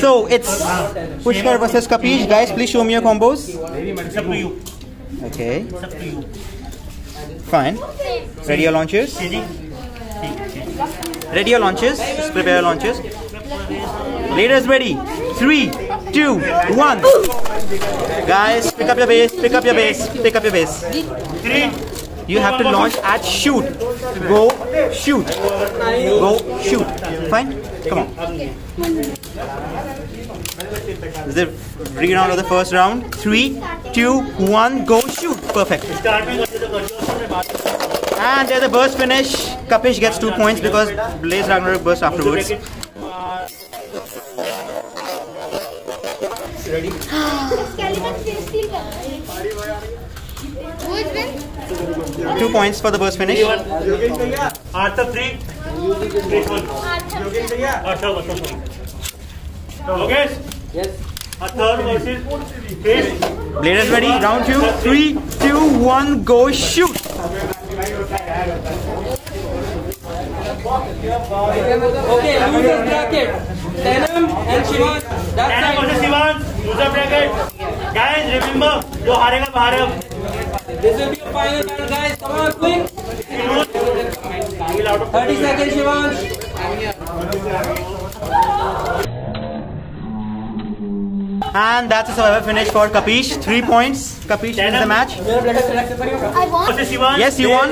So it's Pushkar versus Kapish. Guys, please show me your combos. It's up to you. Okay, It's up to you. fine. Ready your launches? Ready your launches? Just prepare your launches. Bladers ready. Three, two, one. Guys, pick up your base. Pick up your base. Pick up your base. Three you have to launch at shoot. Go shoot. Go shoot. Fine? Come on. Is the round of the first round. Three, two, one, go shoot. Perfect. And there's a burst finish. Kapish gets two points because Blaze Ragnaruk burst afterwards. Ready? Two points for the burst finish. Arthur three. Chris one. Arthur one. Yogesh. Yes. Arthur versus Chris. Bladers ready. Round two. Three, two, one. Go shoot. Okay, losers bracket. Tanam and Shivan. That Anna side. versus Sivan. Loser bracket. Guys, remember, jo harega bharega. This will be your final round, guys. Come on, quick. 30 seconds, Shivansh. And that's a survivor finish for Kapish. Three points. Kapish wins the match. I won. Yes, you won.